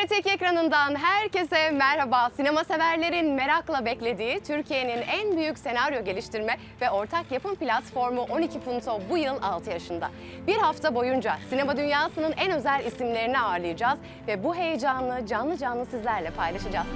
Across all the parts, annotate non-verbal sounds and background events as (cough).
TRT2 ekranından herkese merhaba. Sinema severlerin merakla beklediği Türkiye'nin en büyük senaryo geliştirme ve ortak yapım platformu 12 Punto bu yıl 6 yaşında. Bir hafta boyunca sinema dünyasının en özel isimlerini ağırlayacağız ve bu heyecanı canlı canlı sizlerle paylaşacağız.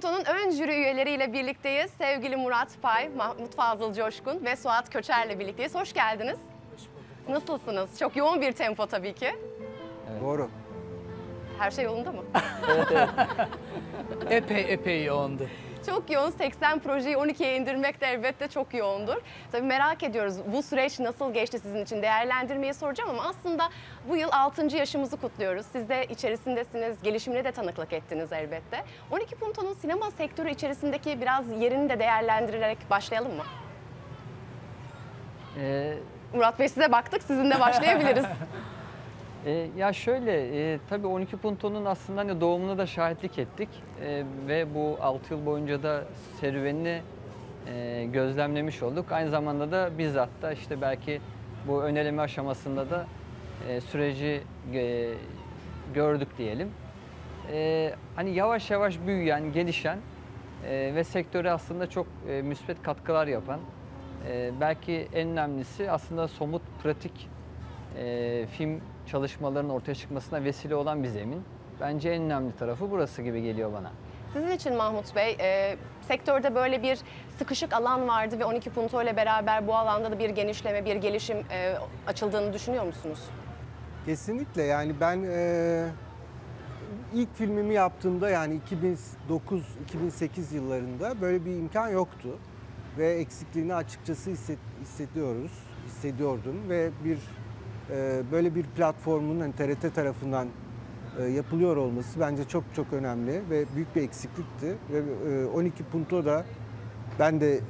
...12 Punto'nun ön jüri üyeleriyle birlikteyiz. Sevgili Murat Pay, Mahmut Fazıl Coşkun ve Suat Köçer'le birlikteyiz. Hoş geldiniz. Nasılsınız? Çok yoğun bir tempo tabii ki. Doğru. Her şey yolunda mı? (laughs) Epey epey yoğundu. Çok yoğun. 80 projeyi 12'ye indirmek de elbette çok yoğundur. Tabii merak ediyoruz bu süreç nasıl geçti sizin için değerlendirmeyi soracağım ama aslında bu yıl 6. yaşımızı kutluyoruz. Siz de içerisindesiniz, gelişimine de tanıklık ettiniz elbette. 12 Punto'nun sinema sektörü içerisindeki biraz yerini de değerlendirerek başlayalım mı? Ee, Murat Bey size baktık, sizinle başlayabiliriz. (laughs) e, ya şöyle, e, tabii 12 Punto'nun aslında hani doğumuna da şahitlik ettik E, ve bu 6 yıl boyunca da serüvenini e, gözlemlemiş olduk. Aynı zamanda da bizzat da işte belki bu öneleme aşamasında da e, süreci e, gördük diyelim. E, hani yavaş yavaş büyüyen, gelişen e, ve sektöre aslında çok e, müspet katkılar yapan, e, belki en önemlisi aslında somut, pratik e, film çalışmalarının ortaya çıkmasına vesile olan bir zemin. Bence en önemli tarafı burası gibi geliyor bana. Sizin için Mahmut Bey, e, sektörde böyle bir sıkışık alan vardı ve 12 Punto ile beraber bu alanda da bir genişleme, bir gelişim e, açıldığını düşünüyor musunuz? Kesinlikle yani ben e, ilk filmimi yaptığımda yani 2009-2008 yıllarında böyle bir imkan yoktu. Ve eksikliğini açıkçası hisset, hissediyoruz, hissediyordum ve bir böyle bir platformun hani TRT tarafından e, yapılıyor olması bence çok çok önemli ve büyük bir eksiklikti. Ve e, 12 Punto da ben de e,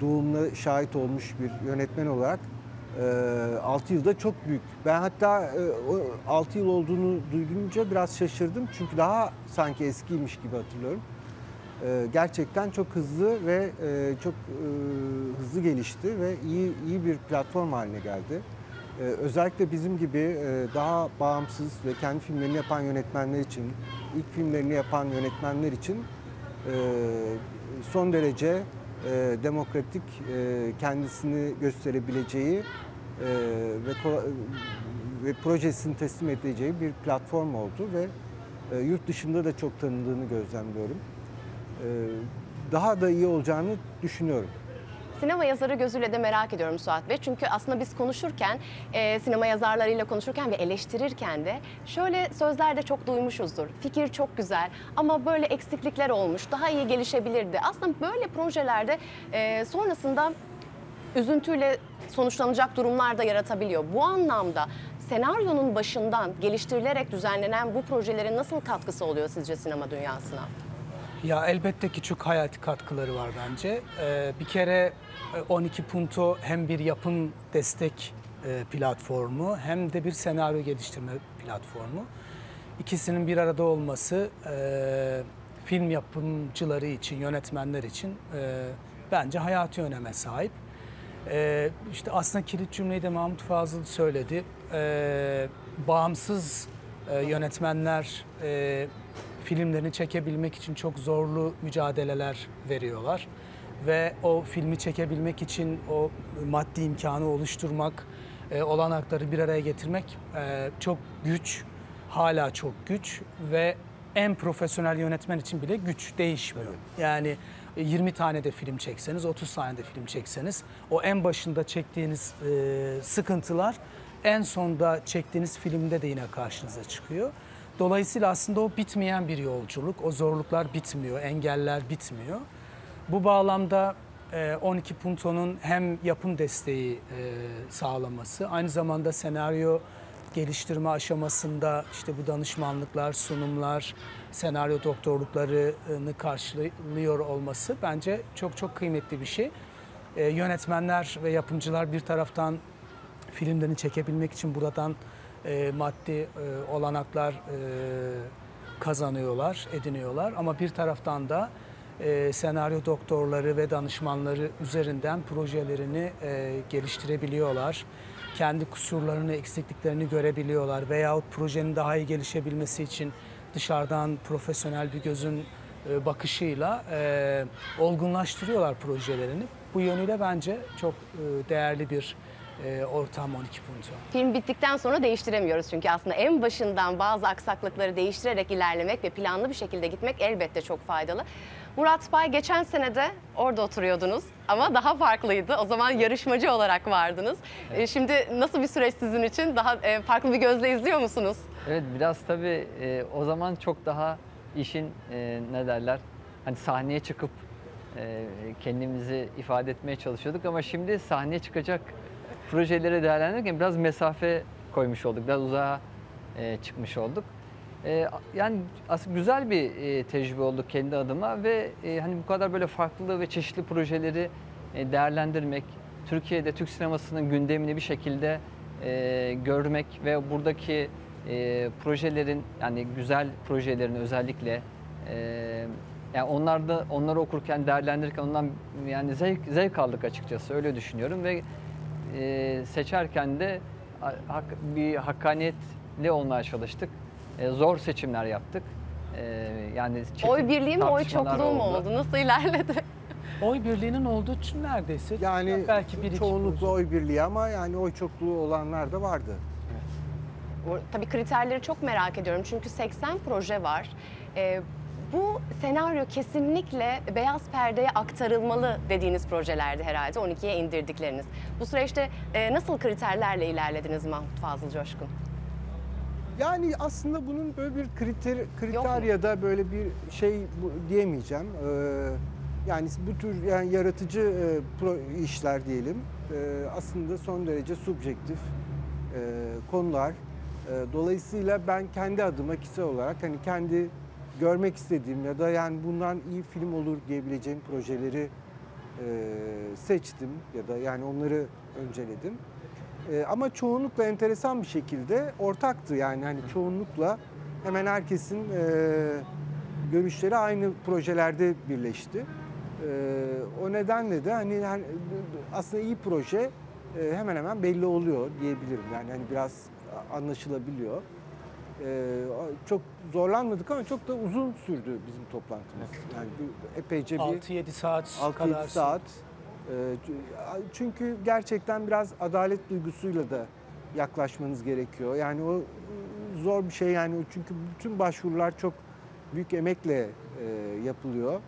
doğumuna şahit olmuş bir yönetmen olarak 6 yılda çok büyük. Ben hatta e, o 6 yıl olduğunu duyunca biraz şaşırdım. Çünkü daha sanki eskiymiş gibi hatırlıyorum. E, Gerçekten çok hızlı ve e, çok e, hızlı gelişti ve iyi iyi bir platform haline geldi. E, Özellikle bizim gibi e, daha bağımsız ve kendi filmlerini yapan yönetmenler için, ilk filmlerini yapan yönetmenler için e, son derece e, demokratik e, kendisini gösterebileceği e, ve ve projesini teslim edeceği bir platform oldu ve e, yurt dışında da çok tanındığını gözlemliyorum. E, daha da iyi olacağını düşünüyorum. Sinema yazarı gözüyle de merak ediyorum Suat Bey. Çünkü aslında biz konuşurken, e, sinema yazarlarıyla konuşurken ve eleştirirken de şöyle sözler de çok duymuşuzdur. Fikir çok güzel ama böyle eksiklikler olmuş, daha iyi gelişebilirdi. Aslında böyle projelerde e, sonrasında üzüntüyle sonuçlanacak durumlar da yaratabiliyor. Bu anlamda senaryonun başından geliştirilerek düzenlenen bu projelerin nasıl katkısı oluyor sizce sinema dünyasına? Ya elbette ki çok hayati katkıları var bence. Ee, bir kere e, 12 Punto hem bir yapım destek e, platformu hem de bir senaryo geliştirme platformu. İkisinin bir arada olması e, film yapımcıları için, yönetmenler için e, bence hayati öneme sahip. E, işte aslında kilit cümleyi de Mahmut Fazıl söyledi. E, bağımsız e, yönetmenler e, filmlerini çekebilmek için çok zorlu mücadeleler veriyorlar. Ve o filmi çekebilmek için o maddi imkanı oluşturmak, e, olanakları bir araya getirmek e, çok güç, hala çok güç ve en profesyonel yönetmen için bile güç değişmiyor. Yani e, 20 tane de film çekseniz, 30 tane de film çekseniz o en başında çektiğiniz e, sıkıntılar en sonda çektiğiniz filmde de yine karşınıza çıkıyor. Dolayısıyla aslında o bitmeyen bir yolculuk. O zorluklar bitmiyor, engeller bitmiyor. Bu bağlamda e, 12 Punto'nun hem yapım desteği e, sağlaması, aynı zamanda senaryo geliştirme aşamasında işte bu danışmanlıklar, sunumlar, senaryo doktorluklarını karşılıyor olması bence çok çok kıymetli bir şey. E, yönetmenler ve yapımcılar bir taraftan filmlerini çekebilmek için buradan e, maddi e, olanaklar e, kazanıyorlar, ediniyorlar. Ama bir taraftan da e, senaryo doktorları ve danışmanları üzerinden projelerini e, geliştirebiliyorlar. Kendi kusurlarını, eksikliklerini görebiliyorlar veyahut projenin daha iyi gelişebilmesi için dışarıdan profesyonel bir gözün e, bakışıyla e, olgunlaştırıyorlar projelerini. Bu yönüyle bence çok e, değerli bir e, ortam 12 punto. Film bittikten sonra değiştiremiyoruz çünkü aslında en başından bazı aksaklıkları değiştirerek ilerlemek ve planlı bir şekilde gitmek elbette çok faydalı. Murat Bay geçen sene de orada oturuyordunuz ama daha farklıydı. O zaman yarışmacı olarak vardınız. E, Şimdi nasıl bir süreç sizin için? Daha e, farklı bir gözle izliyor musunuz? Evet biraz tabii e, o zaman çok daha işin e, ne derler hani sahneye çıkıp e, kendimizi ifade etmeye çalışıyorduk ama şimdi sahneye çıkacak projeleri değerlendirirken biraz mesafe koymuş olduk. Biraz uzağa e, çıkmış olduk. E, yani aslında güzel bir e, tecrübe oldu kendi adıma ve e, hani bu kadar böyle farklı ve çeşitli projeleri e, değerlendirmek, Türkiye'de Türk sinemasının gündemini bir şekilde e, görmek ve buradaki e, projelerin yani güzel projelerin özellikle e, yani onlar da onları okurken değerlendirirken ondan yani zevk zevk aldık açıkçası öyle düşünüyorum ve e, seçerken de hak- bir hakkaniyetle olmaya çalıştık. E, zor seçimler yaptık. E, yani Oy birliği mi, oy çokluğu mu oldu? Nasıl ilerledi? Oy birliğinin olduğu için neredeyse (laughs) Yani belki bir çoğunlukla oy birliği ama yani oy çokluğu olanlar da vardı. Bu- Tabii kriterleri çok merak ediyorum çünkü 80 proje var. Ee, bu senaryo kesinlikle beyaz perdeye aktarılmalı dediğiniz projelerdi herhalde 12'ye indirdikleriniz. Bu süreçte e, nasıl kriterlerle ilerlediniz Mahmut Fazıl Coşkun? Yani aslında bunun böyle bir kriter, kriter ya da böyle bir şey bu- diyemeyeceğim. Ee, yani bu tür yani yaratıcı e, pro işler diyelim e, aslında son derece subjektif e, konular. E, dolayısıyla ben kendi adıma kişisel olarak hani kendi görmek istediğim ya da yani bundan iyi film olur diyebileceğim projeleri e, seçtim ya da yani onları önceledim. E, ama çoğunlukla enteresan bir şekilde ortaktı yani hani çoğunlukla hemen herkesin e, görüşleri aynı projelerde birleşti. E, o nedenle de hani aslında iyi proje e, hemen hemen belli oluyor diyebilirim yani hani biraz anlaşılabiliyor. E, çok zorlanmadık ama çok da uzun sürdü bizim toplantımız. Yani bir- epeyce bir 6-7 saat 6-7 kadar saat. Ee, Çünkü gerçekten biraz adalet duygusuyla da yaklaşmanız gerekiyor. Yani o zor bir şey yani çünkü bütün başvurular çok büyük emekle e, yapılıyor.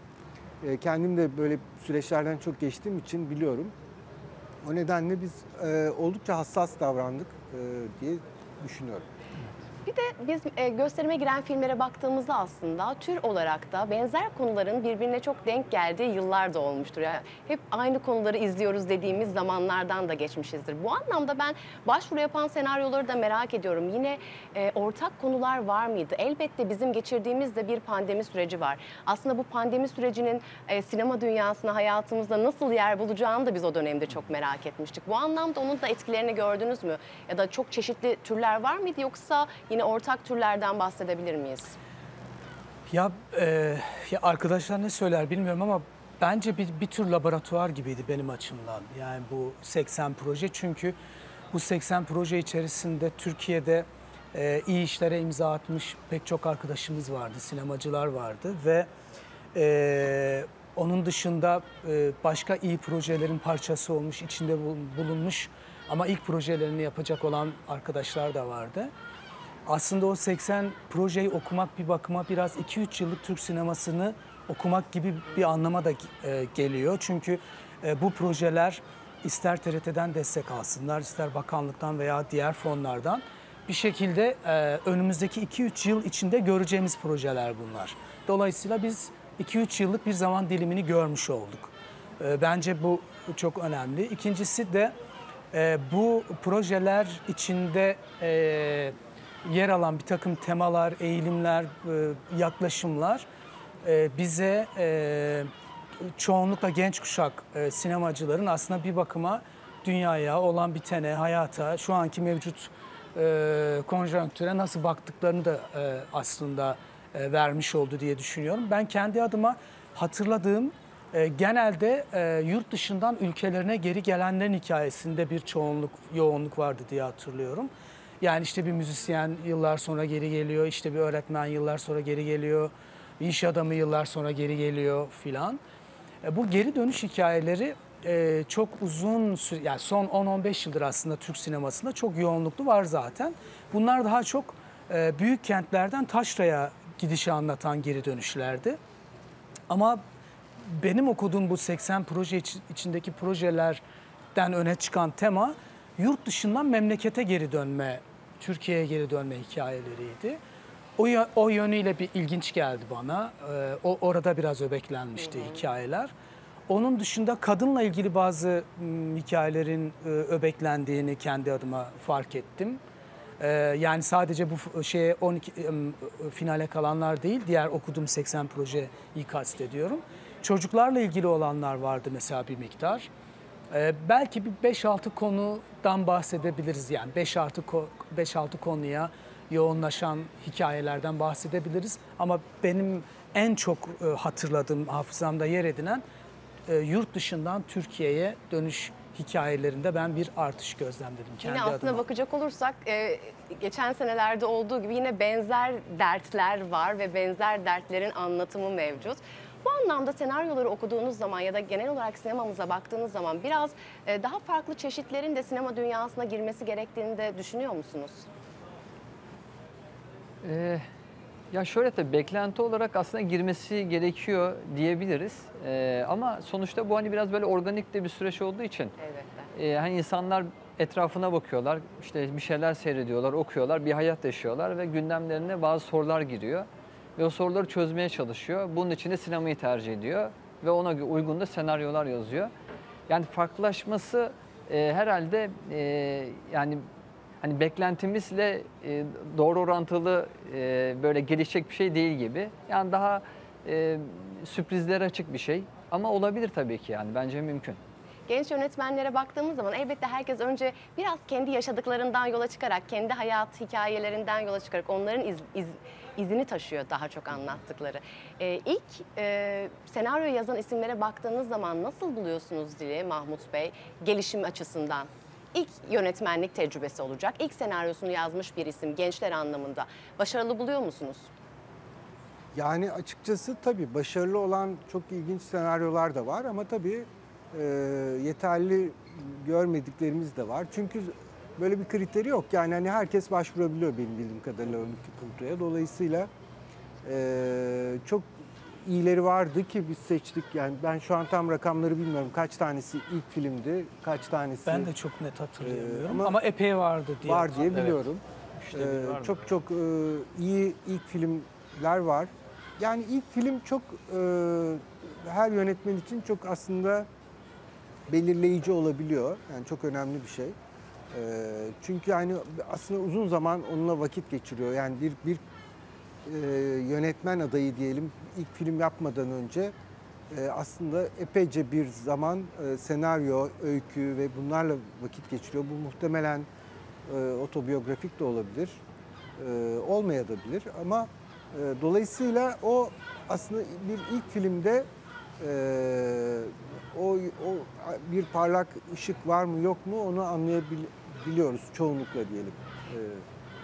E, kendim de böyle süreçlerden çok geçtiğim için biliyorum. O nedenle biz e, oldukça hassas davrandık e, diye düşünüyorum. Bir de biz e, gösterime giren filmlere baktığımızda aslında tür olarak da benzer konuların birbirine çok denk geldiği yıllar da olmuştur. Yani hep aynı konuları izliyoruz dediğimiz zamanlardan da geçmişizdir. Bu anlamda ben başvuru yapan senaryoları da merak ediyorum. Yine e, ortak konular var mıydı? Elbette bizim geçirdiğimiz de bir pandemi süreci var. Aslında bu pandemi sürecinin e, sinema dünyasına, hayatımızda nasıl yer bulacağını da biz o dönemde çok merak etmiştik. Bu anlamda onun da etkilerini gördünüz mü? Ya da çok çeşitli türler var mıydı yoksa yine ortak türlerden bahsedebilir miyiz? Ya, e, ya arkadaşlar ne söyler bilmiyorum ama bence bir, bir tür laboratuvar gibiydi benim açımdan. Yani bu 80 proje çünkü bu 80 proje içerisinde Türkiye'de e, iyi işlere imza atmış pek çok arkadaşımız vardı, sinemacılar vardı ve e, onun dışında e, başka iyi projelerin parçası olmuş, içinde bul- bulunmuş ama ilk projelerini yapacak olan arkadaşlar da vardı. Aslında o 80 projeyi okumak bir bakıma biraz 2-3 yıllık Türk sinemasını okumak gibi bir anlama da e, geliyor. Çünkü e, bu projeler ister TRT'den destek alsınlar, ister bakanlıktan veya diğer fonlardan bir şekilde e, önümüzdeki 2-3 yıl içinde göreceğimiz projeler bunlar. Dolayısıyla biz 2-3 yıllık bir zaman dilimini görmüş olduk. E, Bence bu çok önemli. İkincisi de e, bu projeler içinde e, yer alan bir takım temalar, eğilimler, e, yaklaşımlar e, bize e, çoğunlukla genç kuşak sinemacıların aslında bir bakıma dünyaya, olan bitene, hayata, şu anki mevcut konjonktüre nasıl baktıklarını da aslında vermiş oldu diye düşünüyorum. Ben kendi adıma hatırladığım genelde yurt dışından ülkelerine geri gelenlerin hikayesinde bir çoğunluk, yoğunluk vardı diye hatırlıyorum. Yani işte bir müzisyen yıllar sonra geri geliyor, işte bir öğretmen yıllar sonra geri geliyor, bir iş adamı yıllar sonra geri geliyor filan. E, Bu geri dönüş hikayeleri e, çok uzun süre, yani son 10-15 yıldır aslında Türk sinemasında çok yoğunluklu var zaten. Bunlar daha çok e, büyük kentlerden taşraya gidişi anlatan geri dönüşlerdi. Ama benim okuduğum bu 80 proje iç- içindeki projelerden öne çıkan tema yurt dışından memlekete geri dönme, Türkiye'ye geri dönme hikayeleriydi. O, o yönüyle bir ilginç geldi bana. Ee, o orada biraz öbeklenmişti hikayeler. Onun dışında kadınla ilgili bazı m, hikayelerin e, öbeklendiğini kendi adıma fark ettim. Ee, yani sadece bu şeye 12 em, finale kalanlar değil, diğer okuduğum 80 projeyi kastediyorum. Çocuklarla ilgili olanlar vardı mesela bir miktar. Ee, belki bir 5-6 konudan bahsedebiliriz yani 5-6 ko- 5-6 konuya yoğunlaşan hikayelerden bahsedebiliriz. Ama benim en çok e, hatırladığım, hafızamda yer edinen e, yurt dışından Türkiye'ye dönüş hikayelerinde ben bir artış gözlemledim kendi Yine aslında adıma. bakacak olursak e, geçen senelerde olduğu gibi yine benzer dertler var ve benzer dertlerin anlatımı mevcut. Bu anlamda senaryoları okuduğunuz zaman ya da genel olarak sinemamıza baktığınız zaman biraz e, daha farklı çeşitlerin de sinema dünyasına girmesi gerektiğini de düşünüyor musunuz? Ee, ya şöyle tabii beklenti olarak aslında girmesi gerekiyor diyebiliriz. Ee, ama sonuçta bu hani biraz böyle organik de bir süreç olduğu için Elbette. e, hani insanlar etrafına bakıyorlar, işte bir şeyler seyrediyorlar, okuyorlar, bir hayat yaşıyorlar ve gündemlerine bazı sorular giriyor. Ve o soruları çözmeye çalışıyor. Bunun için de sinemayı tercih ediyor ve ona uygun da senaryolar yazıyor. Yani farklılaşması e, herhalde e, yani hani beklentimizle e, doğru orantılı e, böyle gelişecek bir şey değil gibi. Yani daha e, sürprizlere açık bir şey ama olabilir tabii ki yani bence mümkün. Genç yönetmenlere baktığımız zaman elbette herkes önce biraz kendi yaşadıklarından yola çıkarak, kendi hayat hikayelerinden yola çıkarak onların iz, iz- izini taşıyor daha çok anlattıkları. Ee, ilk e, senaryo yazan isimlere baktığınız zaman nasıl buluyorsunuz dili Mahmut Bey gelişim açısından? İlk yönetmenlik tecrübesi olacak. İlk senaryosunu yazmış bir isim gençler anlamında. Başarılı buluyor musunuz? Yani açıkçası tabii başarılı olan çok ilginç senaryolar da var ama tabii e, yeterli görmediklerimiz de var. Çünkü böyle bir kriteri yok. Yani hani herkes başvurabiliyor benim bildiğim kadarıyla 12 puntoya. Dolayısıyla e, çok iyileri vardı ki biz seçtik. Yani ben şu an tam rakamları bilmiyorum. Kaç tanesi ilk filmdi, kaç tanesi Ben de çok net hatırlayamıyorum Ee, ama- ama, epey vardı diye. var diye Evet. biliyorum. Üçte bir Ee, çok çok e, iyi ilk filmler var. Yani ilk film çok e, her yönetmen için çok aslında belirleyici olabiliyor. Yani çok önemli bir şey. Ee, çünkü yani aslında uzun zaman onunla vakit geçiriyor. Yani bir bir e, yönetmen adayı diyelim ilk film yapmadan önce e, aslında epeyce bir zaman e, senaryo, öykü ve bunlarla vakit geçiriyor. Bu muhtemelen e, otobiyografik de olabilir, e, olmayabilir ama e, dolayısıyla o aslında bir ilk filmde e, o, o bir parlak ışık var mı yok mu onu anlayabiliyoruz çoğunlukla diyelim. E,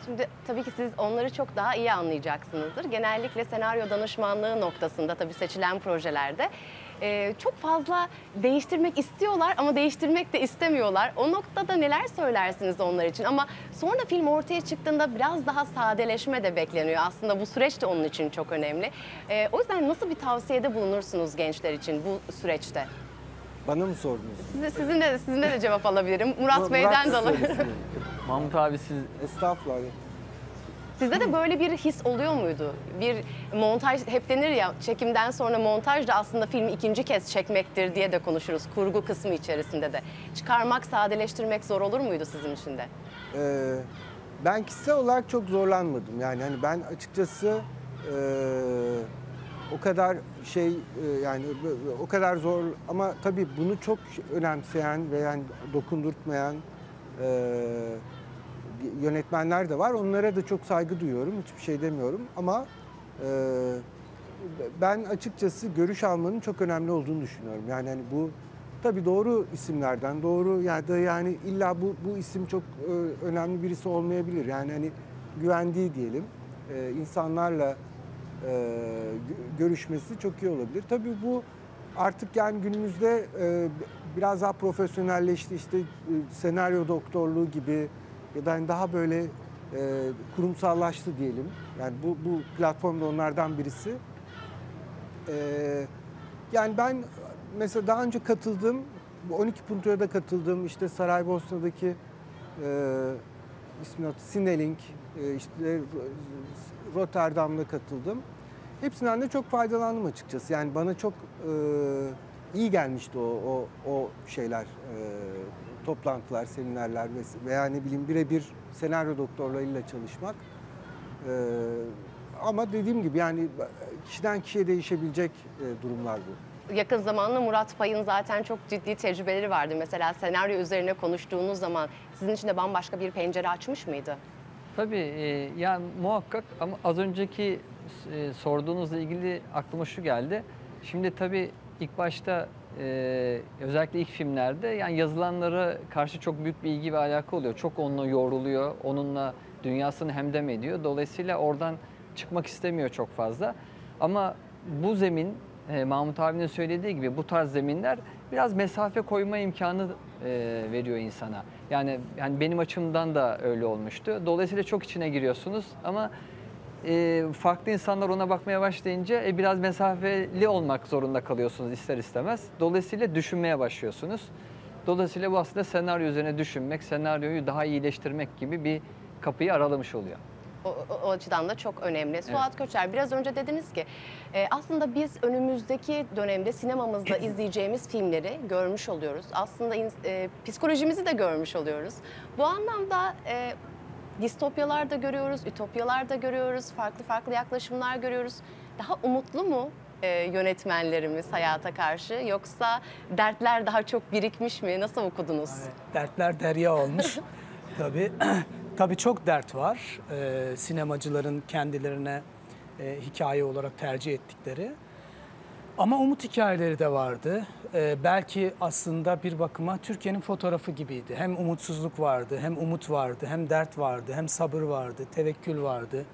Şimdi tabii ki siz onları çok daha iyi anlayacaksınızdır. Genellikle senaryo danışmanlığı noktasında tabii seçilen projelerde e, çok fazla değiştirmek istiyorlar ama değiştirmek de istemiyorlar. O noktada neler söylersiniz onlar için? Ama sonra film ortaya çıktığında biraz daha sadeleşme de bekleniyor. Aslında bu süreç de onun için çok önemli. E, o yüzden nasıl bir tavsiyede bulunursunuz gençler için bu süreçte? Bana mı sordunuz? Size, sizin de sizinle de cevap alabilirim. Murat, Murat Bey'den de alabilirim. Mahmut abi siz Estağfurullah. Sizde de böyle bir his oluyor muydu? Bir montaj hep denir ya çekimden sonra montaj da aslında filmi ikinci kez çekmektir diye de konuşuruz kurgu kısmı içerisinde de. Çıkarmak, sadeleştirmek zor olur muydu sizin için de? Ee, ben kişisel olarak çok zorlanmadım. Yani hani ben açıkçası e, o kadar şey e, yani o kadar zor ama tabii bunu çok önemseyen ve yani dokundurtmayan e, yönetmenler de var. Onlara da çok saygı duyuyorum. Hiçbir şey demiyorum ama e, ben açıkçası görüş almanın çok önemli olduğunu düşünüyorum. Yani hani bu tabii doğru isimlerden doğru ya da yani illa bu bu isim çok e, önemli birisi olmayabilir. Yani hani güvendiği diyelim e, insanlarla e, gö- görüşmesi çok iyi olabilir. Tabii bu artık yani günümüzde e, biraz daha profesyonelleşti. İşte e, senaryo doktorluğu gibi ya da hani daha böyle e, kurumsallaştı diyelim. Yani bu bu platform da onlardan birisi. Ee, yani ben mesela daha önce katıldığım, bu 12 Punto'ya da katıldım. İşte Saraybosna'daki e, ismini hatırlamıyorum, Sinelink, e, işte Rotterdam'da katıldım. Hepsinden de çok faydalandım açıkçası. Yani bana çok e, iyi gelmişti o o, o şeyler, e, toplantılar, seminerler ve veya ne bileyim birebir senaryo doktorlarıyla çalışmak. E, ama dediğim gibi yani kişiden kişiye değişebilecek e, durumlar bu. Yakın zamanda Murat Pay'ın zaten çok ciddi tecrübeleri vardı. Mesela senaryo üzerine konuştuğunuz zaman sizin için de bambaşka bir pencere açmış mıydı? Tabii e, yani muhakkak ama az önceki e, sorduğunuzla ilgili aklıma şu geldi. Şimdi tabii ilk başta e, özellikle ilk filmlerde yani yazılanlara karşı çok büyük bir ilgi ve alaka oluyor. Çok onunla yoğruluyor, onunla dünyasını hemdem ediyor. Dolayısıyla oradan çıkmak istemiyor çok fazla. Ama bu zemin Mahmut abinin söylediği gibi bu tarz zeminler biraz mesafe koyma imkanı e, veriyor insana. Yani yani benim açımdan da öyle olmuştu. Dolayısıyla çok içine giriyorsunuz ama e, farklı insanlar ona bakmaya başlayınca e, biraz mesafeli olmak zorunda kalıyorsunuz ister istemez. Dolayısıyla düşünmeye başlıyorsunuz. Dolayısıyla bu aslında senaryo üzerine düşünmek, senaryoyu daha iyileştirmek gibi bir kapıyı aralamış oluyor. O, o- açıdan da çok önemli. Suat Köçer biraz önce dediniz ki e, aslında biz önümüzdeki dönemde sinemamızda (clears throat) izleyeceğimiz filmleri görmüş oluyoruz. Aslında ins- e, psikolojimizi de görmüş oluyoruz. Bu anlamda e, distopyalar da görüyoruz, ütopyalar da görüyoruz, farklı farklı yaklaşımlar görüyoruz. Daha umutlu mu e, yönetmenlerimiz hayata karşı yoksa dertler daha çok birikmiş mi? Nasıl okudunuz? Dertler derya olmuş. (laughs) Tabii. (clears throat) Tabii çok dert var. Ee, sinemacıların kendilerine e, hikaye olarak tercih ettikleri. Ama umut hikayeleri de vardı. Ee, belki aslında bir bakıma Türkiye'nin fotoğrafı gibiydi. Hem umutsuzluk vardı, hem umut vardı, hem dert vardı, hem sabır vardı, tevekkül vardı.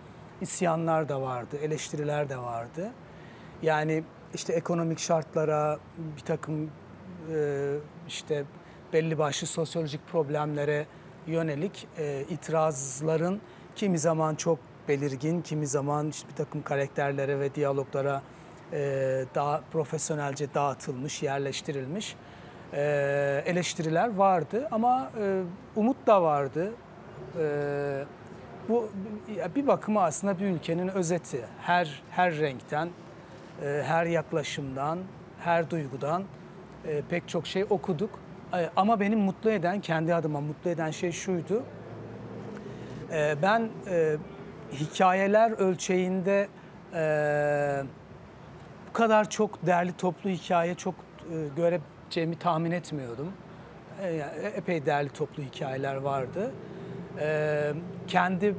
isyanlar da vardı, eleştiriler de vardı. Yani işte ekonomik şartlara, bir takım e, işte belli başlı sosyolojik problemlere yönelik e, itirazların kimi zaman çok belirgin, kimi zaman işte bir takım karakterlere ve diyaloglara e, daha profesyonelce dağıtılmış, yerleştirilmiş e, eleştiriler vardı ama e, umut da vardı. E, bu bir bakıma aslında bir ülkenin özeti. Her her renkten, e, her yaklaşımdan, her duygudan e, pek çok şey okuduk. Ama benim mutlu eden, kendi adıma mutlu eden şey şuydu. E, ben e, hikayeler ölçeğinde e, bu kadar çok değerli toplu hikaye çok e, göreceğimi tahmin etmiyordum. Epey değerli toplu hikayeler vardı. Kendi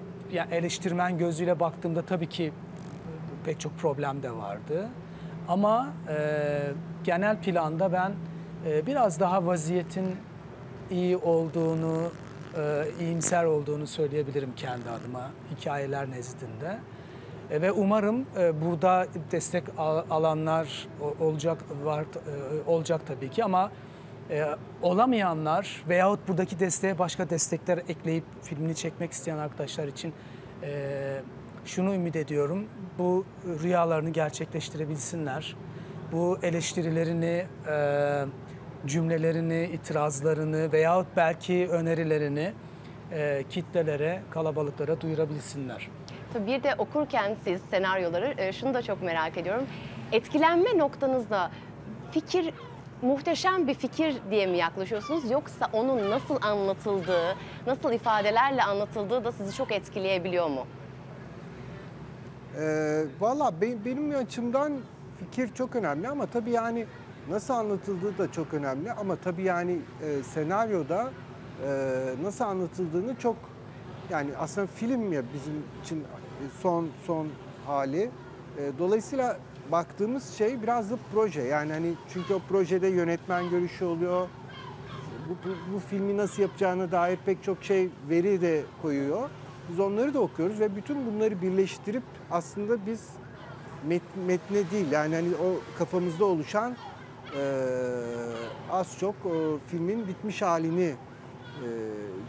eleştirmen gözüyle baktığımda tabii ki pek çok problem de vardı. Ama genel planda ben e, biraz daha vaziyetin iyi olduğunu, e, iyimser olduğunu söyleyebilirim kendi adıma hikayeler nezdinde. E, ve umarım e, burada destek al- alanlar olacak var e, olacak tabii ki ama olamayanlar veyahut buradaki desteğe başka destekler ekleyip filmini çekmek isteyen arkadaşlar için şunu ümit ediyorum. Bu rüyalarını gerçekleştirebilsinler. Bu eleştirilerini, e, cümlelerini, itirazlarını veyahut belki önerilerini e, kitlelere, kalabalıklara duyurabilsinler. Tabii bir de okurken siz senaryoları e, şunu da çok merak ediyorum. Etkilenme noktanızda fikir muhteşem bir fikir diye mi yaklaşıyorsunuz yoksa onun nasıl anlatıldığı, nasıl ifadelerle anlatıldığı da sizi çok etkileyebiliyor mu? Ee, Valla be- benim açımdan fikir çok önemli ama tabii yani nasıl anlatıldığı da çok önemli ama tabii yani e, senaryoda e, nasıl anlatıldığını çok yani aslında film ya bizim için e, son son hali. E, dolayısıyla baktığımız şey biraz da proje yani hani çünkü o projede yönetmen görüşü oluyor. Bu, bu, bu filmi nasıl yapacağına dair pek çok şey veri de koyuyor. Biz onları da okuyoruz ve bütün bunları birleştirip aslında biz met, metne değil yani hani o kafamızda oluşan az çok o filmin bitmiş halini eee,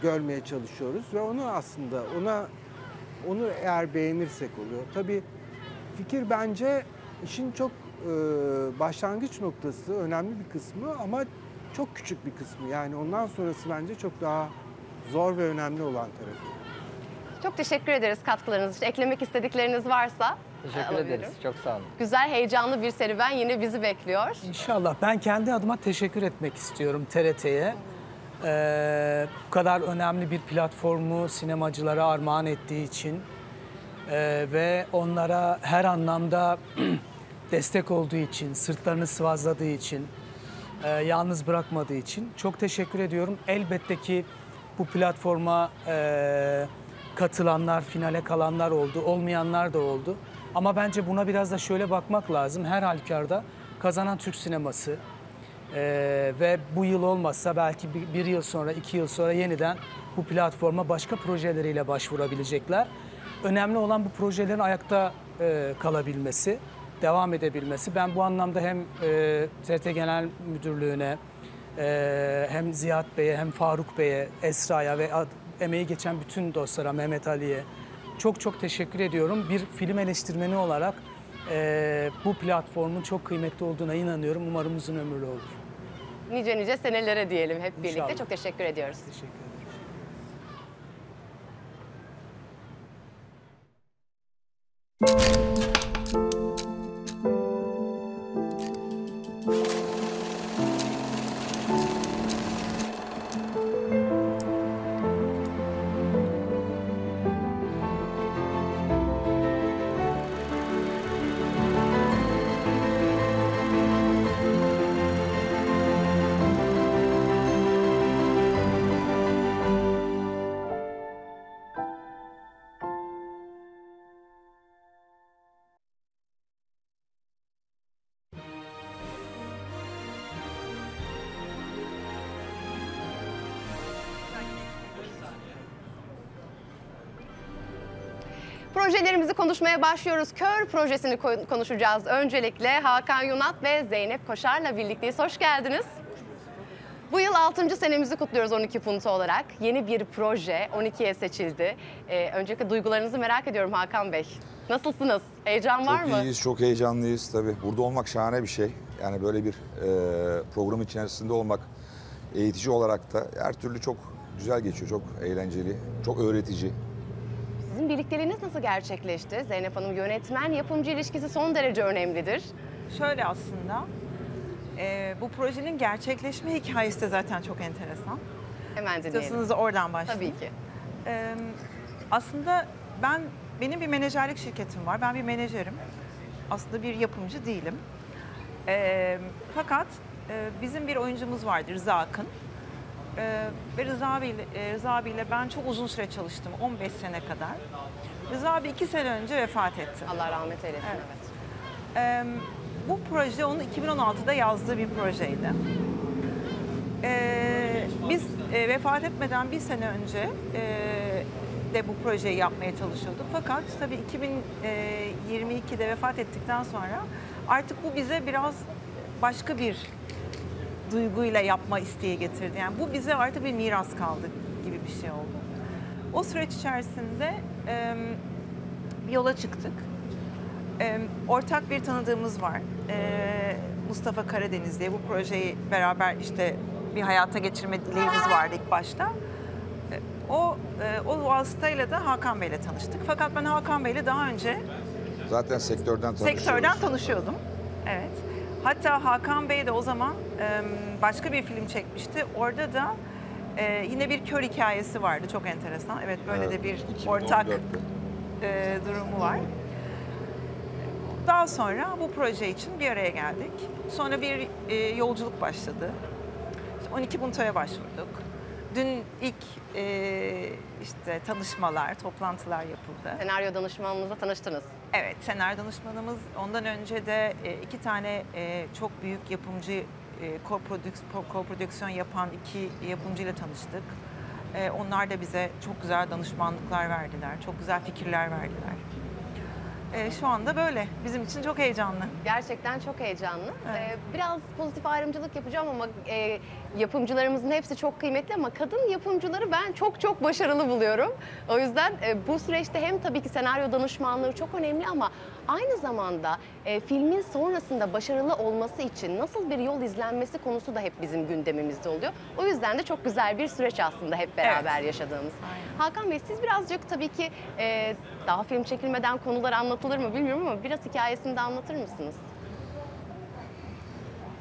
görmeye çalışıyoruz ve onu aslında ona onu eğer beğenirsek oluyor. Tabii fikir bence işin çok eee, başlangıç noktası, önemli bir kısmı ama çok küçük bir kısmı. Yani ondan sonrası bence çok daha zor ve önemli olan tarafı. Çok teşekkür ederiz katkılarınız için. Eklemek istedikleriniz varsa e, Teşekkür alabilirim. ederiz. Çok sağ olun. Güzel, heyecanlı bir serüven yine bizi bekliyor. İnşallah. Ben kendi adıma teşekkür etmek istiyorum TRT'ye. Ee, bu kadar önemli bir platformu sinemacılara armağan ettiği için ee, ve onlara her anlamda (clears throat) destek olduğu için, sırtlarını sıvazladığı için, e, yalnız bırakmadığı için çok teşekkür ediyorum. Elbette ki bu platforma e, katılanlar, finale kalanlar oldu, olmayanlar da oldu. Ama bence buna biraz da şöyle bakmak lazım. Her halükarda kazanan Türk sineması ee, ve bu yıl olmazsa belki bir, bir yıl sonra, iki yıl sonra yeniden bu platforma başka projeleriyle başvurabilecekler. Önemli olan bu projelerin ayakta e, kalabilmesi, devam edebilmesi. Ben bu anlamda hem e, TRT Genel Müdürlüğü'ne, e, hem Ziyaet Bey'e, hem Faruk Bey'e, Esra'ya ve ad- emeği geçen bütün dostlara, Mehmet Ali'ye çok çok teşekkür ediyorum. Bir film eleştirmeni olarak e, bu platformun çok kıymetli olduğuna inanıyorum. Umarım uzun ömürlü olur. Nice nice senelere diyelim hep birlikte. İnşallah. Çok teşekkür ediyoruz. Teşekkür ederim. Projelerimizi konuşmaya başlıyoruz. Kör projesini ko- konuşacağız. Öncelikle Hakan Yunat ve Zeynep Koşar'la birlikteyiz. Hoş geldiniz. Bu yıl 6. senemizi kutluyoruz 12 Punto olarak. Yeni bir proje 12'ye seçildi. Ee, öncelikle duygularınızı merak ediyorum Hakan Bey. Nasılsınız? Heyecan var çok mı? iyiyiz, çok heyecanlıyız tabii. Burada olmak şahane bir şey. Yani böyle bir e, program içerisinde olmak eğitici olarak da her türlü çok güzel geçiyor, çok eğlenceli, çok öğretici. Sizin birlikteliğiniz nasıl gerçekleşti? Zeynep Hanım yönetmen yapımcı ilişkisi son derece önemlidir. Şöyle aslında, e, bu projenin gerçekleşme hikayesi de zaten çok enteresan. Hemen dinleyelim. İstiyorsanız oradan başlayayım. Tabii ki. E, aslında ben, benim bir menajerlik şirketim var. Ben bir menajerim. Aslında bir yapımcı değilim. E, fakat e, bizim bir oyuncumuz vardı Rıza Akın. E, ve Rıza abiyle, e, Rıza abiyle ben çok uzun süre çalıştım, 15 sene kadar. Rıza abi iki sene önce vefat etti. Allah rahmet eylesin. Evet. evet. Ee, bu proje onun 2016'da yazdığı bir projeydi. Ee, biz e, vefat etmeden bir sene önce e, de bu projeyi yapmaya çalışıyorduk. Fakat tabii 2022'de vefat ettikten sonra artık bu bize biraz başka bir duyguyla yapma isteği getirdi. Yani bu bize artık bir miras kaldı gibi bir şey oldu. O süreç içerisinde e, yola çıktık. Ee, ortak bir tanıdığımız var. Ee, Mustafa Karadeniz diye bu projeyi beraber işte bir hayata geçirme dileğimiz vardı ilk başta. O e, o vasıtayla da Hakan Bey'le tanıştık. Fakat ben Hakan Bey'le daha önce Zaten sektörden tanışıyoruz. sektörden tanışıyordum. Evet. Hatta Hakan Bey de o zaman e, başka bir film çekmişti. Orada da e, yine bir kör hikayesi vardı. Çok enteresan. Evet böyle Evet, de bir 2014'te. ortak e, durumu var. Daha sonra bu proje için bir araya geldik. Sonra bir e, yolculuk başladı. İşte 12 Bunto'ya başvurduk. Dün ilk e, işte tanışmalar, toplantılar yapıldı. Senaryo danışmanınızla tanıştınız. Evet, senaryo danışmanımız. Ondan önce de e, iki tane e, çok büyük yapımcı, e, koprodüks- koprodüksiyon yapan iki yapımcıyla tanıştık. Onlar da bize çok güzel danışmanlıklar verdiler, çok güzel fikirler verdiler. E, Şu anda böyle. Bizim için çok heyecanlı. Gerçekten çok heyecanlı. Evet. Ee, biraz pozitif ayrımcılık yapacağım ama e, yapımcılarımızın hepsi çok kıymetli ama kadın yapımcıları ben çok çok başarılı buluyorum. O yüzden e, bu süreçte hem tabii ki senaryo danışmanlığı çok önemli ama aynı zamanda e, filmin sonrasında başarılı olması için nasıl bir yol izlenmesi konusu da hep bizim gündemimizde oluyor. O yüzden de çok güzel bir süreç aslında hep beraber yaşadığımız. Aynen. Hakan Bey siz birazcık tabii ki e, daha film çekilmeden konular anlatılır mı bilmiyorum ama biraz hikayesini de anlatır mısınız?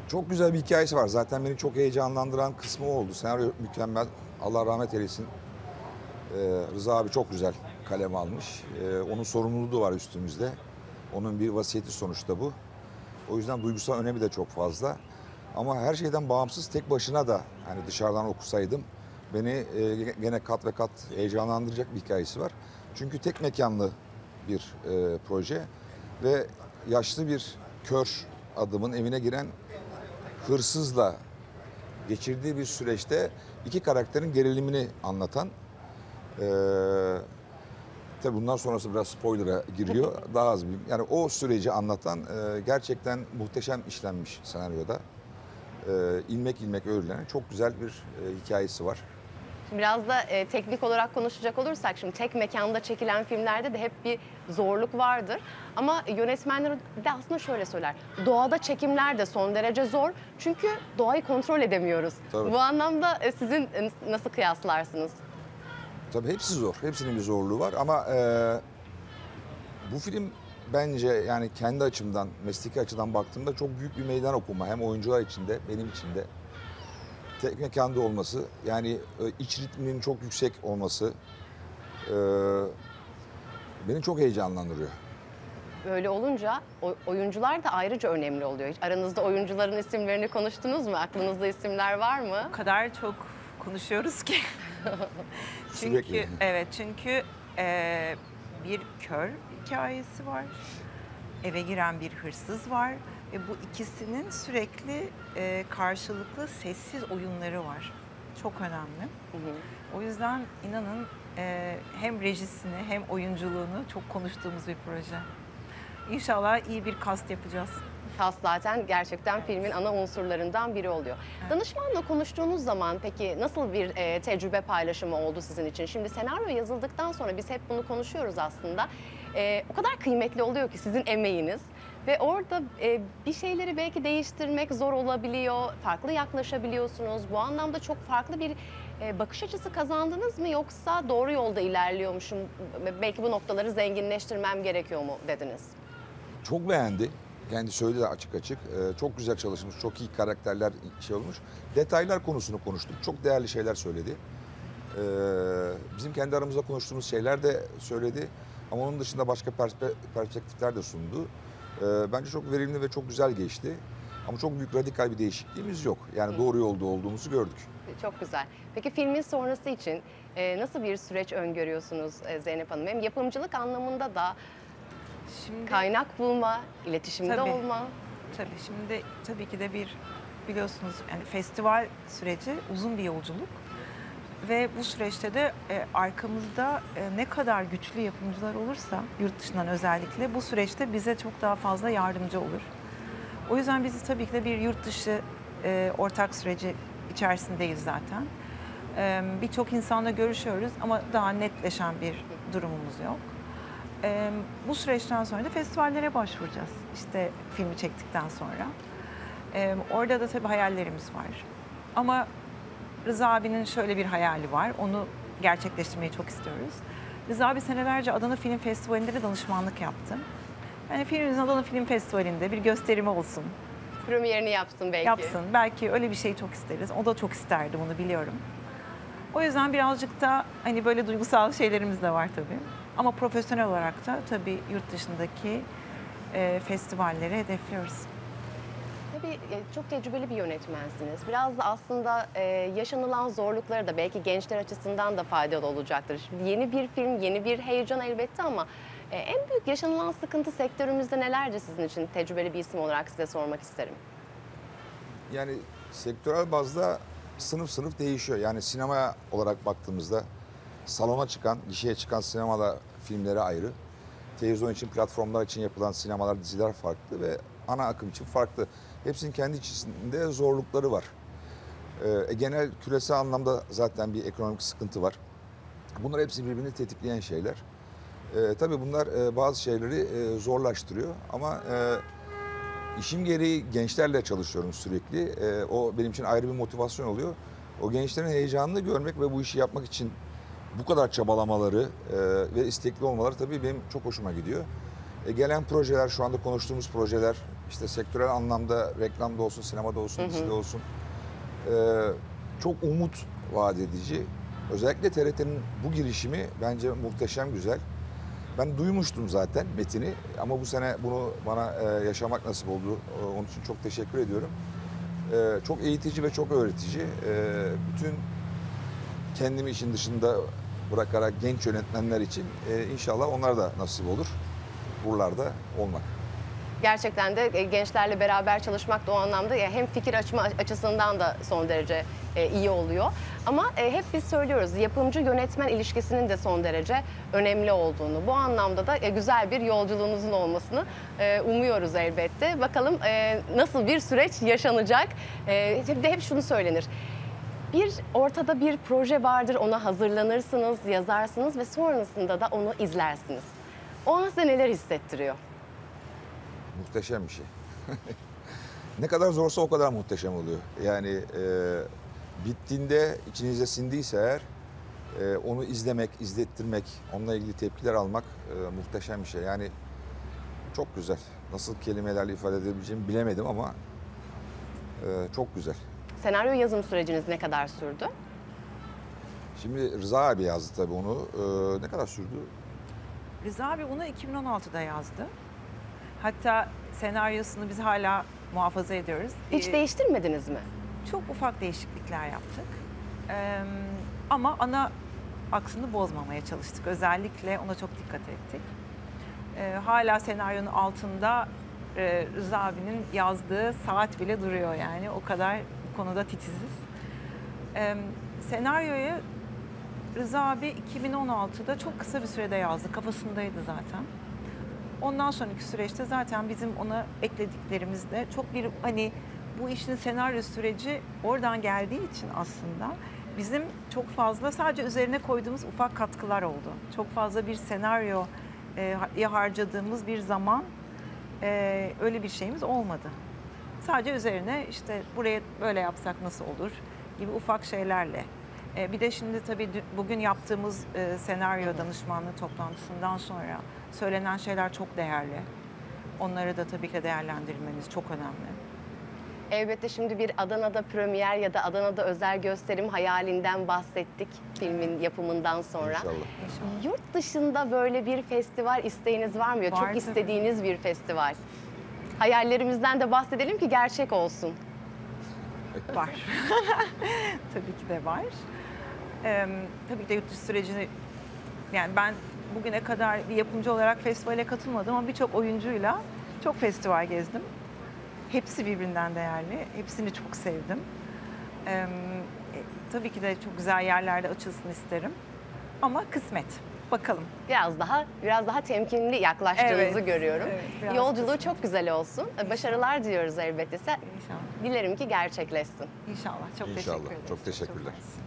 Çok güzel bir hikayesi var. Zaten beni çok heyecanlandıran kısmı oldu. Senaryo mükemmel. Allah rahmet eylesin. Ee, Rıza abi çok güzel kalem almış. Ee, onun sorumluluğu da var üstümüzde. Onun bir vasiyeti sonuçta bu. O yüzden duygusal önemi de çok fazla. Ama her şeyden bağımsız tek başına da hani dışarıdan okusaydım beni e, gene kat ve kat heyecanlandıracak bir hikayesi var. Çünkü tek mekanlı bir e, proje ve yaşlı bir kör adamın evine giren hırsızla geçirdiği bir süreçte iki karakterin gerilimini anlatan eee tabi bundan sonrası biraz spoiler'a giriyor. Daha az bir yani o süreci anlatan eee, gerçekten muhteşem işlenmiş senaryoda. Eee ilmek ilmek örülen çok güzel bir eee, hikayesi var. Şimdi Biraz da e, teknik olarak konuşacak olursak şimdi tek mekanda çekilen filmlerde de hep bir zorluk vardır. Ama yönetmenler de aslında şöyle söyler. Doğada çekimler de son derece zor. Çünkü doğayı kontrol edemiyoruz. Tabii. Bu anlamda e, sizin e, nasıl kıyaslarsınız? Tabii hepsi zor. Hepsinin bir zorluğu var ama eee, bu film bence yani kendi açımdan, mesleki açıdan baktığımda çok büyük bir meydan okuma. Hem oyuncular için de, benim için de. Tek mekanda olması, yani e, iç ritminin çok yüksek olması eee, beni çok heyecanlandırıyor. Böyle olunca o- oyuncular da ayrıca önemli oluyor. Hiç Aranızda oyuncuların isimlerini konuştunuz mu? Aklınızda isimler var mı? O kadar çok konuşuyoruz ki. Çünkü Sürekli. evet çünkü e, bir kör hikayesi var. Eve giren bir hırsız var ve bu ikisinin sürekli e, karşılıklı sessiz oyunları var. Çok önemli. O yüzden inanın e, hem rejisini hem oyunculuğunu çok konuştuğumuz bir proje. İnşallah iyi bir kast yapacağız. Kas zaten gerçekten filmin ana unsurlarından biri oluyor. Danışmanla konuştuğunuz zaman peki nasıl bir e, tecrübe paylaşımı oldu sizin için? Şimdi senaryo yazıldıktan sonra biz hep bunu konuşuyoruz aslında. e, o kadar kıymetli oluyor ki sizin emeğiniz. Ve orada e, bir şeyleri belki değiştirmek zor olabiliyor, farklı yaklaşabiliyorsunuz. Bu anlamda çok farklı bir e, bakış açısı kazandınız mı yoksa doğru yolda ilerliyormuşum, belki bu noktaları zenginleştirmem gerekiyor mu dediniz? Çok beğendi. Kendi söyledi de açık açık. Ee, çok güzel çalışmış, çok iyi karakterler şey olmuş. Detaylar konusunu konuştuk. Çok değerli şeyler söyledi. Ee, bizim kendi aramızda konuştuğumuz şeyler de söyledi. Ama onun dışında başka perspe- perspektifler de sundu. Ee, bence çok verimli ve çok güzel geçti. Ama çok büyük radikal bir değişikliğimiz yok. Yani doğru yolda olduğumuzu gördük. Çok güzel. Peki filmin sonrası için e, nasıl bir süreç öngörüyorsunuz e, Zeynep Hanım? Hem yapımcılık anlamında da Şimdi kaynak bulma, iletişimde Tabii. olma. Tabii şimdi tabii ki de bir biliyorsunuz yani festival süreci uzun bir yolculuk ve bu süreçte de e, arkamızda e, ne kadar güçlü yapımcılar olursa yurt dışından özellikle bu süreçte bize çok daha fazla yardımcı olur. O yüzden biz tabii ki de bir yurt dışı e, ortak süreci içerisindeyiz zaten. E, Birçok insanla görüşüyoruz ama daha netleşen bir durumumuz yok. Ee, bu süreçten sonra da festivallere başvuracağız. İşte filmi çektikten sonra. Ee, orada da tabii hayallerimiz var. Ama Rıza abinin şöyle bir hayali var. Onu gerçekleştirmeyi çok istiyoruz. Rıza abi senelerce Adana Film Festivali'nde de danışmanlık yaptı. Yani filmimizin Adana Film Festivali'nde bir gösterimi olsun, Premierini yapsın belki. yapsın. Belki öyle bir şey çok isteriz. O da çok isterdi bunu biliyorum. O yüzden birazcık da hani böyle duygusal şeylerimiz de var tabii. Ama profesyonel olarak da tabii yurt dışındaki e, festivalleri hedefliyoruz. Tabii e, çok tecrübeli bir yönetmensiniz. Biraz da aslında e, yaşanılan zorlukları da belki gençler açısından da faydalı olacaktır. Şimdi yeni bir film, yeni bir heyecan elbette ama e, en büyük yaşanılan sıkıntı sektörümüzde nelerce sizin için tecrübeli bir isim olarak size sormak isterim. Yani sektörel bazda sınıf sınıf değişiyor. Yani sinema olarak baktığımızda salona çıkan, gişeye çıkan sinemalar filmleri ayrı. Televizyon için, platformlar için yapılan sinemalar, diziler farklı ve ana akım için farklı. Hepsinin kendi içinde zorlukları var. Ee, genel küresel anlamda zaten bir ekonomik sıkıntı var. Bunlar hepsi birbirini tetikleyen şeyler. Ee, tabii bunlar e, bazı şeyleri e, zorlaştırıyor ama e, işim gereği gençlerle çalışıyorum sürekli. Ee, o benim için ayrı bir motivasyon oluyor. O gençlerin heyecanını görmek ve bu işi yapmak için bu kadar çabalamaları e, ve istekli olmaları tabii benim çok hoşuma gidiyor. E, gelen projeler, şu anda konuştuğumuz projeler, işte sektörel anlamda reklamda olsun, sinemada olsun, dizide olsun e, çok umut vaat edici. Özellikle TRT'nin bu girişimi bence muhteşem güzel. Ben duymuştum zaten metini ama bu sene bunu bana e, yaşamak nasip oldu. E, onun için çok teşekkür ediyorum. E, çok eğitici ve çok öğretici. E, bütün kendimi işin dışında bırakarak genç yönetmenler için e, inşallah onlar da nasip olur. Buralarda olmak. Gerçekten de e, gençlerle beraber çalışmak da o anlamda ya hem fikir açma açısından da son derece e, iyi oluyor. Ama e, hep biz söylüyoruz yapımcı yönetmen ilişkisinin de son derece önemli olduğunu. Bu anlamda da güzel bir yolculuğunuzun olmasını umuyoruz elbette. Bakalım nasıl bir süreç yaşanacak. Hep de hep şunu söylenir. Bir ortada bir proje vardır, ona hazırlanırsınız, yazarsınız ve sonrasında da onu izlersiniz. O an size neler hissettiriyor? Muhteşem bir şey. (laughs) ne kadar zorsa o kadar muhteşem oluyor. Yani e, bittiğinde içinize sindiyse eğer e, onu izlemek, izlettirmek, onunla ilgili tepkiler almak e, muhteşem bir şey. Yani çok güzel. Nasıl kelimelerle ifade edebileceğimi bilemedim ama e, çok güzel. Senaryo yazım süreciniz ne kadar sürdü? Şimdi Rıza abi yazdı tabii onu. E, ne kadar sürdü? Rıza abi bunu 2016'da yazdı. Hatta senaryosunu biz hala muhafaza ediyoruz. Hiç Ee, değiştirmediniz mi? çok ufak değişiklikler yaptık. Ee, ama ana aksını bozmamaya çalıştık. Özellikle ona çok dikkat ettik. Ee, hala senaryonun altında e, Rıza abinin yazdığı saat bile duruyor yani. O kadar konuda titiziz. Ee, senaryoyu Rıza abi 2016'da çok kısa bir sürede yazdı. Kafasındaydı zaten. Ondan sonraki süreçte zaten bizim ona eklediklerimizde çok bir hani bu işin senaryo süreci oradan geldiği için aslında bizim çok fazla sadece üzerine koyduğumuz ufak katkılar oldu. Çok fazla bir senaryo e, harcadığımız bir zaman e, öyle bir şeyimiz olmadı. Sadece üzerine işte buraya böyle yapsak nasıl olur gibi ufak şeylerle. E, bir de şimdi tabii bugün yaptığımız e, senaryo danışmanlığı toplantısından sonra söylenen şeyler çok değerli. Onları da tabii ki değerlendirmemiz çok önemli. Elbette şimdi bir Adana'da premier ya da Adana'da özel gösterim hayalinden bahsettik filmin yapımından sonra. İnşallah. İnşallah. Yurt dışında böyle bir festival isteğiniz var mı? Var Çok tabii. istediğiniz bir festival. Hayallerimizden de bahsedelim ki gerçek olsun. Var. (laughs) tabii ki de var. Ee, tabii ki de yurt dışı sürecini yani ben bugüne kadar bir yapımcı olarak festivale katılmadım ama birçok oyuncuyla çok festival gezdim. Hepsi birbirinden değerli. Hepsini çok sevdim. Ee, tabii ki de çok güzel yerlerde açılsın isterim. Ama kısmet. Bakalım. Biraz daha biraz daha temkinli yaklaştığınızı Evet, görüyorum. evet, Yolculuğu çok güzel olsun. Başarılar diliyoruz elbette. İnşallah. Dilerim ki gerçekleşsin. İnşallah. Çok İnşallah. teşekkür ederim. Çok teşekkürler. mersi.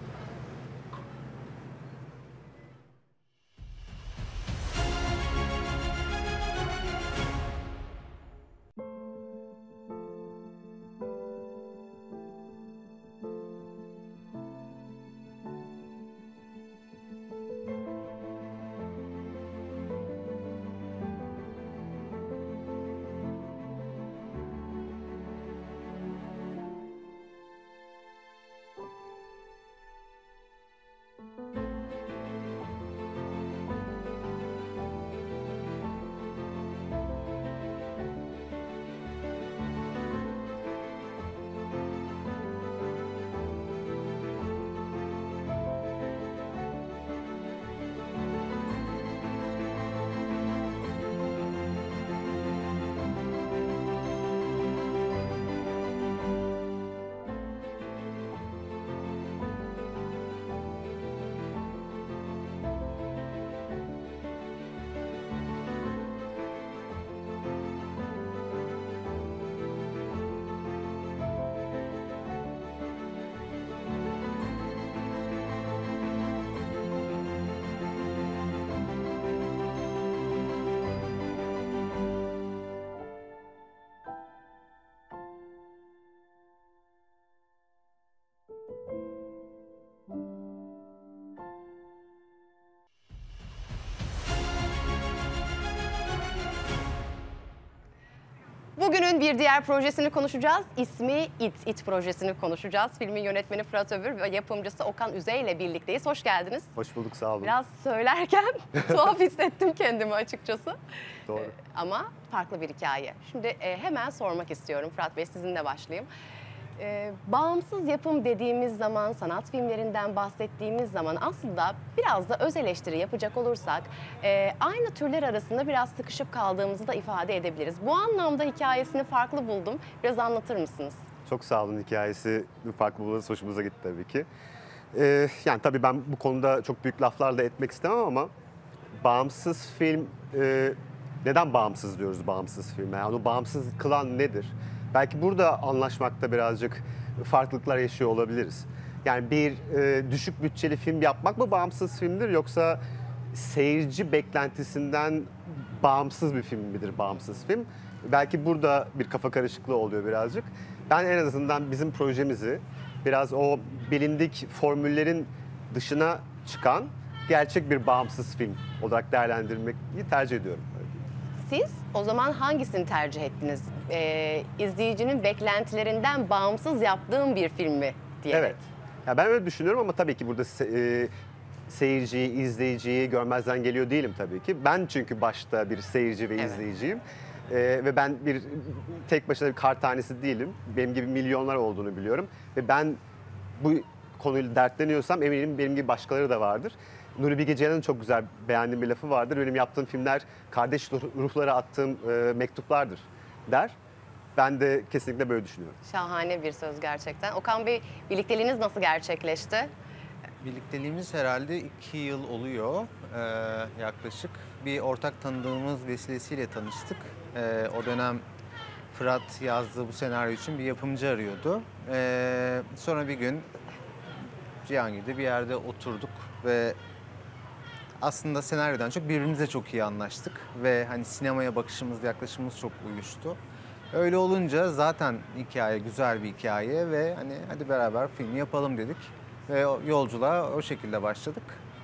Bugünün bir diğer projesini konuşacağız. İsmi It, It projesini konuşacağız. Filmin yönetmeni Fırat Övür ve yapımcısı Okan Üzey ile birlikteyiz. Hoş geldiniz. Hoş bulduk sağ olun. Biraz söylerken (laughs) tuhaf hissettim kendimi açıkçası. Doğru. Ama farklı bir hikaye. Şimdi e, hemen sormak istiyorum. Fırat Bey sizinle başlayayım. E, bağımsız yapım dediğimiz zaman, sanat filmlerinden bahsettiğimiz zaman aslında biraz da öz eleştiri yapacak olursak e, aynı türler arasında biraz sıkışıp kaldığımızı da ifade edebiliriz. Bu anlamda hikayesini farklı buldum. Biraz anlatır mısınız? Çok sağ olun hikayesi farklı bulmanız hoşumuza gitti tabii ki. Ee, yani tabii ben bu konuda çok büyük laflar da etmek istemem ama bağımsız film e, neden bağımsız diyoruz bağımsız filme? Yani onu bağımsız kılan nedir? Belki burada anlaşmakta birazcık farklılıklar yaşıyor olabiliriz. Yani bir e, düşük bütçeli film yapmak mı bağımsız filmdir yoksa seyirci beklentisinden bağımsız bir film midir bağımsız film? Belki burada bir kafa karışıklığı oluyor birazcık. Ben en azından bizim projemizi biraz o bilindik formüllerin dışına çıkan gerçek bir bağımsız film olarak değerlendirmeyi tercih ediyorum. Siz o zaman hangisini tercih ettiniz? E, izleyicinin beklentilerinden bağımsız yaptığım bir film mi diye. Evet. Ya ben öyle düşünüyorum ama tabii ki burada se- e, seyirciyi, izleyiciyi görmezden geliyor değilim tabii ki. Ben çünkü başta bir seyirci ve Evet. izleyiciyim. E, ve ben bir tek başına bir kar tanesi değilim. Benim gibi milyonlar olduğunu biliyorum. Ve ben bu konuyla dertleniyorsam eminim benim gibi başkaları da vardır. Nuri Bilge Ceylan'ın çok güzel beğendiğim bir lafı vardır. Benim yaptığım filmler kardeş ruh- ruhlara attığım e, mektuplardır der. Ben de kesinlikle böyle düşünüyorum. Şahane bir söz gerçekten. Okan Bey birlikteliğiniz nasıl gerçekleşti? Birlikteliğimiz herhalde iki yıl oluyor eee, yaklaşık. Bir ortak tanıdığımız vesilesiyle tanıştık. Eee, o dönem Fırat yazdığı bu senaryo için bir yapımcı arıyordu. Eee, sonra bir gün Cihangir'de bir yerde oturduk ve aslında senaryodan çok birbirimize çok iyi anlaştık ve hani sinemaya bakışımız, yaklaşımımız çok uyuştu. Öyle olunca zaten hikaye güzel bir hikaye ve hani hadi beraber film yapalım dedik ve yolculuğa o şekilde başladık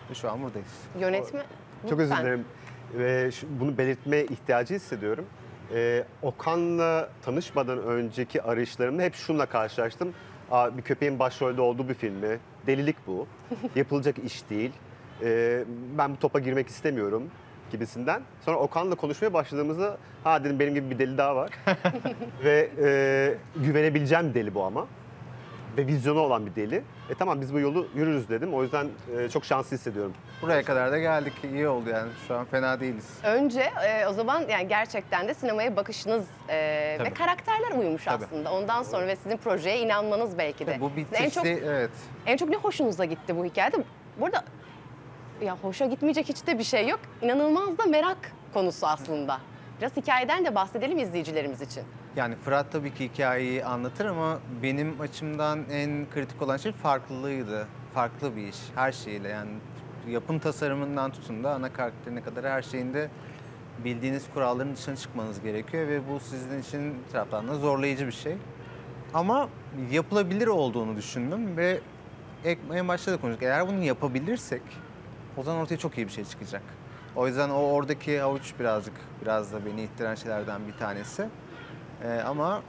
ve şu an buradayız. Yönetmen... Çok özür dilerim. Ve bunu belirtme ihtiyacı hissediyorum. Ee, Okan'la tanışmadan önceki arayışlarımda hep şunla karşılaştım. Aa, bir köpeğin başrolde olduğu bir film mi? Delilik bu. (laughs) Yapılacak iş değil. Ee, ben bu topa girmek istemiyorum gibisinden. Sonra Okan'la konuşmaya başladığımızda ha dedim benim gibi bir deli daha var. (laughs) Ve e, güvenebileceğim bir deli bu ama. Ve vizyonu olan bir deli. E tamam biz bu yolu yürürüz dedim. O yüzden e, çok şanslı hissediyorum. Buraya kadar da geldik. iyi oldu yani. Şu an fena değiliz. Önce e, o zaman yani gerçekten de sinemaya bakışınız e, ve Tabii. karakterler uymuş Tabii. aslında. Ondan sonra ve sizin projeye inanmanız belki de. Bu en çok evet. en çok ne hoşunuza gitti bu hikayede? Burada ya hoşa gitmeyecek hiç de bir şey yok. İnanılmaz da merak konusu aslında. Biraz hikayeden de bahsedelim izleyicilerimiz için. Yani Fırat tabii ki hikayeyi anlatır ama benim açımdan en kritik olan şey farklılığıydı. Farklı bir iş her şeyle yani yapım tasarımından tutun da ana karakterine kadar her şeyinde bildiğiniz kuralların dışına çıkmanız gerekiyor ve bu sizin için bir taraftan da zorlayıcı bir şey. Ama yapılabilir olduğunu düşündüm ve en başta da konuştuk. Eğer bunu yapabilirsek o zaman ortaya çok iyi bir şey çıkacak. O yüzden o oradaki havuç birazcık biraz da beni ittiren şeylerden bir tanesi. Ee, ama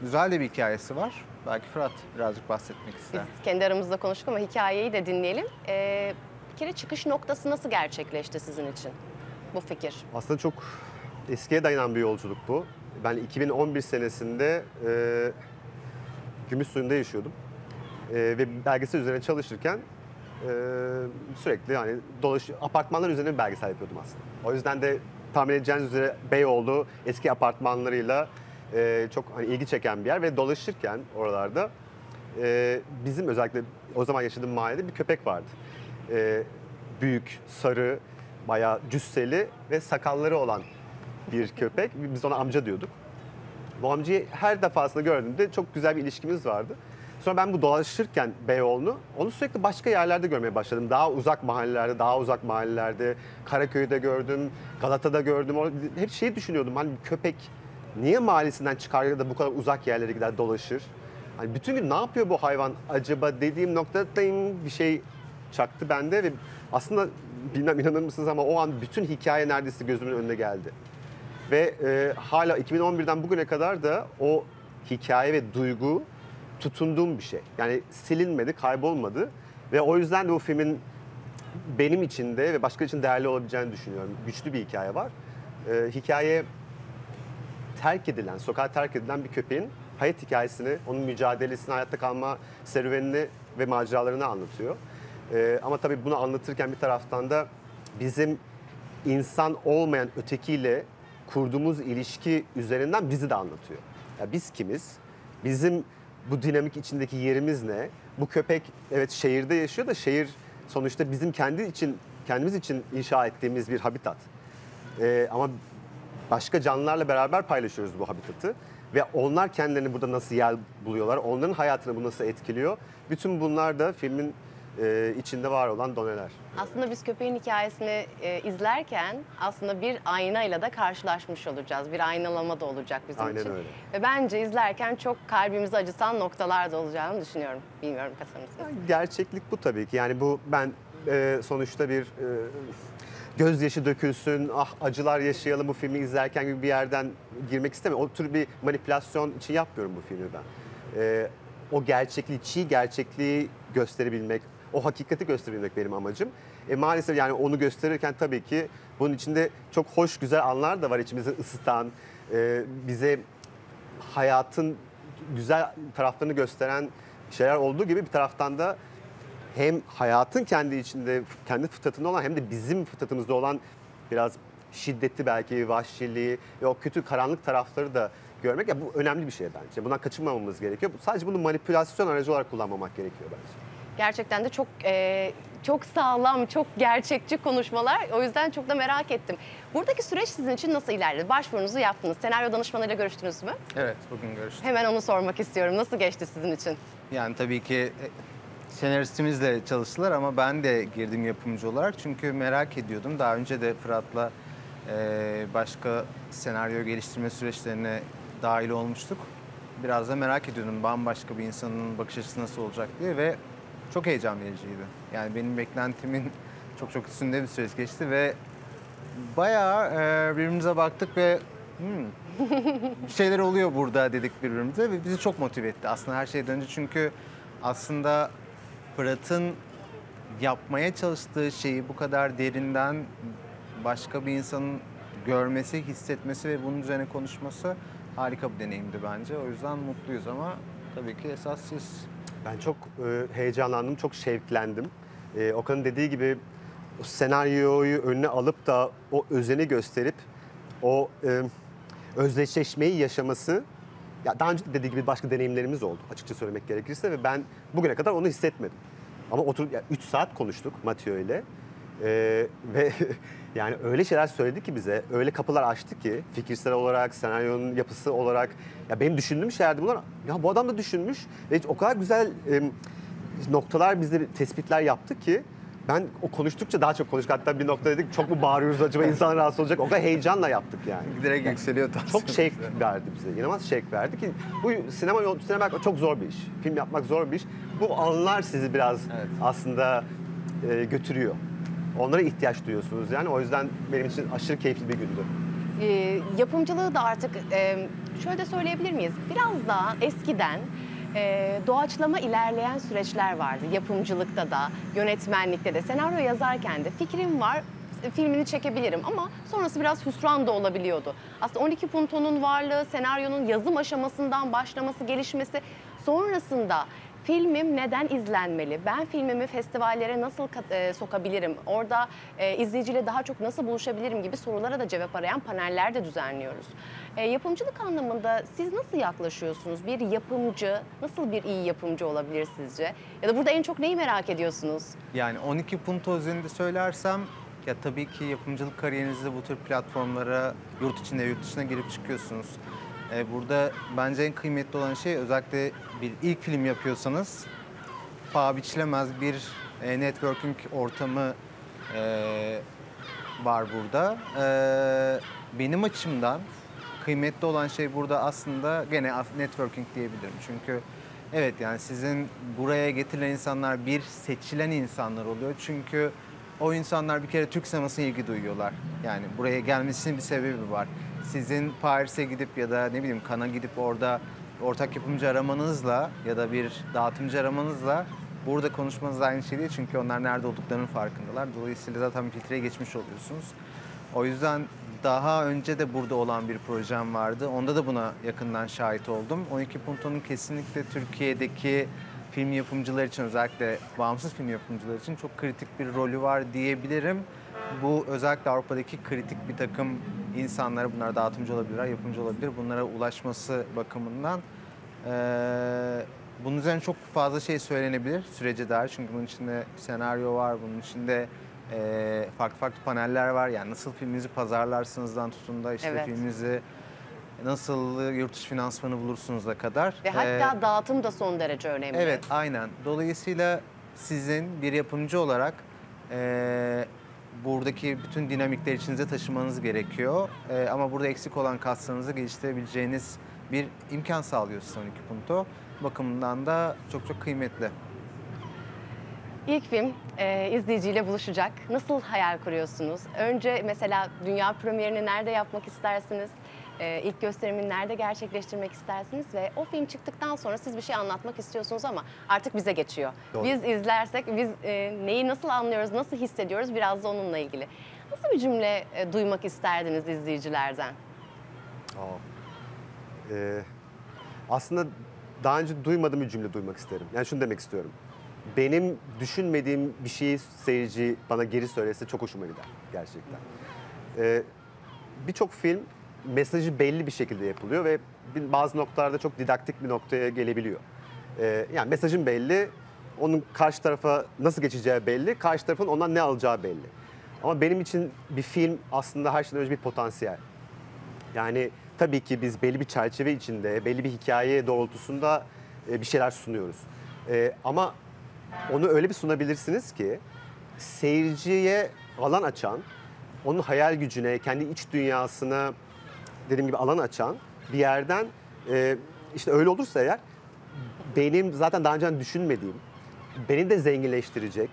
güzel de bir hikayesi var. Belki Fırat birazcık bahsetmek Biz ister. kendi aramızda konuştuk ama hikayeyi de dinleyelim. E, bir kere çıkış noktası nasıl gerçekleşti sizin için bu fikir? Aslında çok eskiye dayanan bir yolculuk bu. Ben 2011 senesinde e, Gümüşsuyu'nda yaşıyordum. E, ve belgesel üzerine çalışırken sürekli hani dolaş apartmanlar üzerine bir belgesel yapıyordum aslında. O yüzden de tahmin edeceğiniz üzere Beyoğlu eski apartmanlarıyla e, çok hani ilgi çeken bir yer ve dolaşırken oralarda e, bizim özellikle o zaman yaşadığım mahallede bir köpek vardı. E, büyük, sarı, bayağı cüsseli ve sakalları olan bir köpek. Biz ona amca diyorduk. Bu amcayı her defasında gördüğümde çok güzel bir ilişkimiz vardı. Sonra ben bu dolaşırken Beyoğlu'nu onu sürekli başka yerlerde görmeye başladım. Daha uzak mahallelerde, daha uzak mahallelerde. Karaköy'de gördüm, Galata'da gördüm. Hep şeyi düşünüyordum hani köpek niye mahallesinden çıkar da bu kadar uzak yerlere gider dolaşır? Hani bütün gün ne yapıyor bu hayvan acaba dediğim noktada ding bir şey çaktı bende ve aslında bilmem inanır mısınız ama o an bütün hikaye neredeyse gözümün önüne geldi. Ve e, hala 2011'den bugüne kadar da o hikaye ve duygu tutunduğum bir şey. Yani silinmedi, kaybolmadı. Ve o yüzden de bu filmin benim için de ve başka için değerli olabileceğini düşünüyorum. Güçlü bir hikaye var. E, hikaye terk edilen, sokağa terk edilen bir köpeğin hayat hikayesini, onun mücadelesini, hayatta kalma serüvenini ve maceralarını anlatıyor. Ee, ama tabii bunu anlatırken bir taraftan da bizim insan olmayan ötekiyle kurduğumuz ilişki üzerinden bizi de anlatıyor. Ya biz kimiz? Bizim bu dinamik içindeki yerimiz ne? Bu köpek evet şehirde yaşıyor da şehir sonuçta bizim kendi için kendimiz için inşa ettiğimiz bir habitat. Ee, ama başka canlılarla beraber paylaşıyoruz bu habitatı ve onlar kendilerini burada nasıl yer buluyorlar, onların hayatını bu nasıl etkiliyor. Bütün bunlar da filmin e, içinde var olan doneler. Aslında biz köpeğin hikayesini e, izlerken aslında bir aynayla da karşılaşmış olacağız. Bir aynalama da olacak bizim Aynen için. öyle. Ve bence izlerken çok kalbimizi acıtan noktalar da olacağını düşünüyorum. Bilmiyorum katılır mısınız? Gerçeklik bu tabii ki. Yani bu ben e, sonuçta bir e, gözyaşı dökülsün, ah acılar yaşayalım bu filmi izlerken gibi bir yerden girmek istemiyorum. O tür bir manipülasyon için yapmıyorum bu filmi ben. E, o gerçekliği, çiğ gerçekliği gösterebilmek, o hakikati gösterebilmek benim amacım. E, maalesef yani onu gösterirken tabii ki bunun içinde çok hoş güzel anlar da var içimizi ısıtan, e, bize hayatın güzel taraflarını gösteren şeyler olduğu gibi bir taraftan da hem hayatın kendi içinde, kendi fıtratında olan hem de bizim fıtratımızda olan biraz şiddeti belki, vahşiliği ve o kötü karanlık tarafları da görmek ya bu önemli bir şey bence. Bundan kaçınmamamız gerekiyor. Sadece bunu manipülasyon aracı olarak kullanmamak gerekiyor bence. Gerçekten de çok e, çok sağlam, çok gerçekçi konuşmalar. O yüzden çok da merak ettim. Buradaki süreç sizin için nasıl ilerledi? Başvurunuzu yaptınız. Senaryo danışmanıyla görüştünüz mü? Evet bugün görüştük. Hemen onu sormak istiyorum. Nasıl geçti sizin için? Yani tabii ki e, senaristimizle çalıştılar ama ben de girdim yapımcı olarak. Çünkü merak ediyordum. Daha önce de Fırat'la e, başka senaryo geliştirme süreçlerine dahil olmuştuk. Biraz da merak ediyordum bambaşka bir insanın bakış açısı nasıl olacak diye ve çok heyecan vericiydi. Yani benim beklentimin (laughs) çok çok üstünde bir süreç geçti ve bayağı e, birbirimize baktık ve "Hmm, bir şeyler oluyor burada dedik birbirimize ve bizi çok motive etti aslında her şeyden önce çünkü aslında Fırat'ın yapmaya çalıştığı şeyi bu kadar derinden başka bir insanın görmesi, hissetmesi ve bunun üzerine konuşması harika bir deneyimdi bence. O yüzden mutluyuz ama tabii ki esas siz. Ben çok e, heyecanlandım, çok şevklendim. E, Okan'ın dediği gibi o senaryoyu önüne alıp da o özeni gösterip o e, özdeşleşmeyi yaşaması ya daha önce de dediği gibi başka deneyimlerimiz oldu açıkça söylemek gerekirse ve ben bugüne kadar onu hissetmedim. Ama oturup 3 saat konuştuk Mathieu ile. E, ve (laughs) yani öyle şeyler söyledi ki bize, öyle kapılar açtı ki fikirsel olarak, senaryonun yapısı olarak ya benim düşündüğüm şeylerdi bunlar. Ya bu adam da düşünmüş ve o kadar güzel e, noktalar bize tespitler yaptı ki ben o konuştukça daha çok konuştuk. Hatta bir nokta dedik çok mu bağırıyoruz acaba insan (laughs) rahatsız olacak. O kadar heyecanla yaptık yani. Giderek yükseliyor Çok tansiyonumuz. şevk verdi bize. İnanılmaz şevk verdi ki bu sinema yol sinema çok zor bir iş. Film yapmak zor bir iş. Bu anlar sizi biraz Evet. aslında e, götürüyor. Onlara ihtiyaç duyuyorsunuz yani. O yüzden benim için aşırı keyifli bir gündü. Ee, yapımcılığı da artık e, şöyle de söyleyebilir miyiz? Biraz daha eskiden e, doğaçlama ilerleyen süreçler vardı. Yapımcılıkta da, yönetmenlikte de, senaryo yazarken de fikrim var, filmini çekebilirim ama sonrası biraz hüsran da olabiliyordu. Aslında 12 Punto'nun varlığı, senaryonun yazım aşamasından başlaması, gelişmesi sonrasında filmim neden izlenmeli? Ben filmimi festivallere nasıl e, sokabilirim? Orada e, izleyiciyle daha çok nasıl buluşabilirim gibi sorulara da cevap arayan paneller de düzenliyoruz. E, yapımcılık anlamında siz nasıl yaklaşıyorsunuz? Bir yapımcı nasıl bir iyi yapımcı olabilir sizce? Ya da burada en çok neyi merak ediyorsunuz? Yani 12 punto üzerinde söylersem ya tabii ki yapımcılık kariyerinizde bu tür platformlara yurt içinde yurt dışına girip çıkıyorsunuz. Ee, burada bence en kıymetli olan şey özellikle bir ilk film yapıyorsanız paha biçilemez bir e, networking ortamı e, var burada. Ee, benim açımdan kıymetli olan şey burada aslında gene networking diyebilirim. Çünkü evet yani sizin buraya getirilen insanlar bir seçilen insanlar oluyor. Çünkü o insanlar bir kere Türk sinemasına ilgi duyuyorlar. Yani buraya gelmesinin bir sebebi var. Sizin Paris'e gidip ya da ne bileyim Cannes'a gidip orada ortak yapımcı aramanızla ya da bir dağıtımcı aramanızla burada konuşmanız aynı şey değil. Çünkü onlar nerede olduklarının farkındalar. Dolayısıyla zaten filtreye geçmiş oluyorsunuz. O yüzden daha önce de burada olan bir projem vardı. Onda da buna yakından şahit oldum. 12 Punto'nun kesinlikle Türkiye'deki film yapımcılar için özellikle bağımsız film yapımcılar için çok kritik bir rolü var diyebilirim. Bu özellikle Avrupa'daki kritik bir takım insanlara, bunlar dağıtımcı olabilirler, yapımcı olabilir, bunlara ulaşması bakımından eee, bunun üzerine çok fazla şey söylenebilir sürece dair. Çünkü bunun içinde senaryo var, bunun içinde eee, farklı farklı paneller var. Yani nasıl filminizi pazarlarsınızdan tutun da işte Evet. filminizi nasıl yurt dışı finansmanı bulursunuz da kadar. Ve hatta Eee, dağıtım da son derece önemli. Evet, aynen. Dolayısıyla sizin bir yapımcı olarak eee, buradaki bütün dinamikler içinize taşımanız gerekiyor. Eee, ama burada eksik olan kaslarınızı geliştirebileceğiniz bir imkan sağlıyor 12 Punto. Bakımından da çok çok kıymetli. İlk film e, izleyiciyle buluşacak. Nasıl hayal kuruyorsunuz? Önce mesela dünya premierini nerede yapmak istersiniz? E, ilk gösterimini nerede gerçekleştirmek istersiniz? Ve o film çıktıktan sonra siz bir şey anlatmak istiyorsunuz ama artık bize geçiyor. Doğru. Biz izlersek biz e, neyi nasıl anlıyoruz, nasıl hissediyoruz biraz da onunla ilgili. Nasıl bir cümle e, duymak isterdiniz izleyicilerden? Aa. Ee, aslında daha önce duymadığım bir cümle duymak isterim. Yani şunu demek istiyorum. Benim düşünmediğim bir şeyi seyirci bana geri söylese çok hoşuma gider gerçekten. Ee, Birçok film mesajı belli bir şekilde yapılıyor ve bazı noktalarda çok didaktik bir noktaya gelebiliyor. Ee, yani mesajın belli, onun karşı tarafa nasıl geçeceği belli, karşı tarafın ondan ne alacağı belli. Ama benim için bir film aslında her şeyden önce bir potansiyel. Yani tabii ki biz belli bir çerçeve içinde, belli bir hikaye doğrultusunda e, bir şeyler sunuyoruz. E, ama onu öyle bir sunabilirsiniz ki seyirciye alan açan, onun hayal gücüne, kendi iç dünyasına dediğim gibi alan açan bir yerden e, işte öyle olursa eğer benim zaten daha önce düşünmediğim, beni de zenginleştirecek,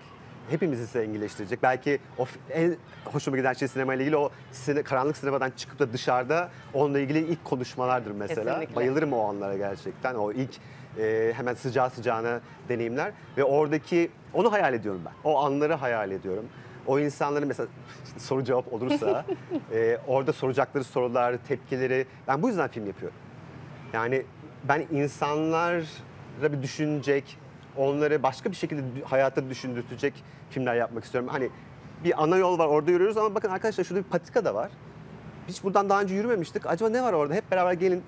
hepimizi zenginleştirecek. Belki o en hoşuma giden şey sinema ile ilgili o sine- karanlık sinemadan çıkıp da dışarıda onunla ilgili ilk konuşmalardır mesela. Kesinlikle. Bayılırım o anlara gerçekten. O ilk e, hemen sıcağı sıcağına deneyimler ve oradaki onu hayal ediyorum ben. O anları hayal ediyorum. O insanların mesela (laughs) soru cevap olursa (laughs) e, orada soracakları sorular, tepkileri ben bu yüzden film yapıyorum. Yani ben insanlara bir düşünecek, onları başka bir şekilde hayatta düşündürtecek filmler yapmak istiyorum. Hani bir ana yol var orada yürüyoruz ama bakın arkadaşlar şurada bir patika da var. Hiç buradan daha önce yürümemiştik. Acaba ne var orada? Hep beraber gelin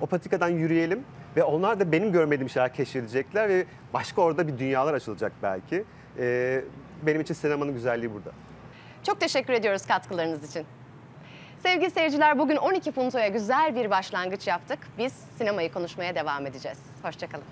o patikadan yürüyelim ve onlar da benim görmediğim şeyler keşfedecekler ve başka orada bir dünyalar açılacak belki. Ee, benim için sinemanın güzelliği burada. Çok teşekkür ediyoruz katkılarınız için. Sevgili seyirciler bugün 12 Punto'ya güzel bir başlangıç yaptık. Biz sinemayı konuşmaya devam edeceğiz. Hoşçakalın.